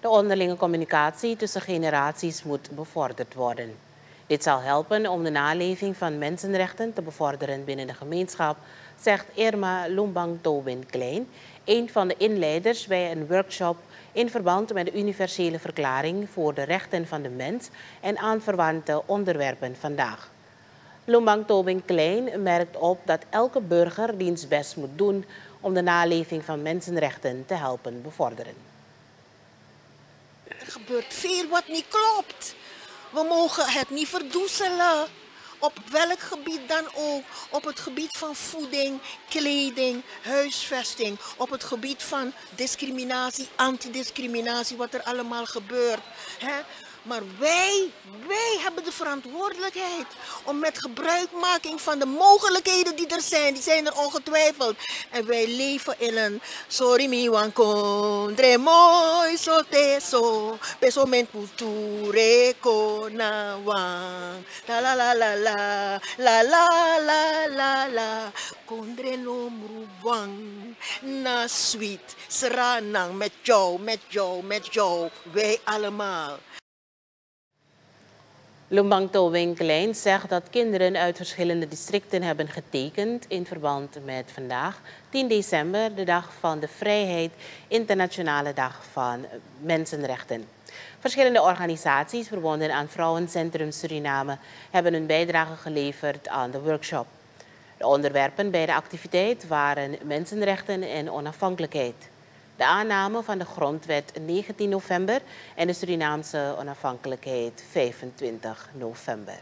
De onderlinge communicatie tussen generaties moet bevorderd worden. Dit zal helpen om de naleving van mensenrechten te bevorderen binnen de gemeenschap, zegt Irma Lumbang Tobin Klein, een van de inleiders bij een workshop in verband met de universele verklaring voor de rechten van de mens en aanverwante onderwerpen vandaag. Lumbang Tobin Klein merkt op dat elke burger diens best moet doen om de naleving van mensenrechten te helpen bevorderen. Er gebeurt veel wat niet klopt. We mogen het niet verdoezelen. Op welk gebied dan ook. Op het gebied van voeding, kleding, huisvesting. Op het gebied van discriminatie, antidiscriminatie, wat er allemaal gebeurt. Maar wij, wij hebben de verantwoordelijkheid om met gebruikmaking van de mogelijkheden die er zijn, die zijn er ongetwijfeld. En wij leven in een sorry mi wan kondre mooi so te so, peso men culture kona wan. La la la la la, la la la la la, kondre no wang. Na sweet, seranang met jou, met jou, met jou, wij allemaal. Lumbang Towing Klein zegt dat kinderen uit verschillende districten hebben getekend in verband met vandaag, 10 december, de dag van de vrijheid, internationale dag van mensenrechten. Verschillende organisaties verbonden aan Vrouwencentrum Suriname hebben een bijdrage geleverd aan de workshop. De onderwerpen bij de activiteit waren mensenrechten en onafhankelijkheid de aanname van de grondwet 19 november en de Surinaamse onafhankelijkheid 25 november.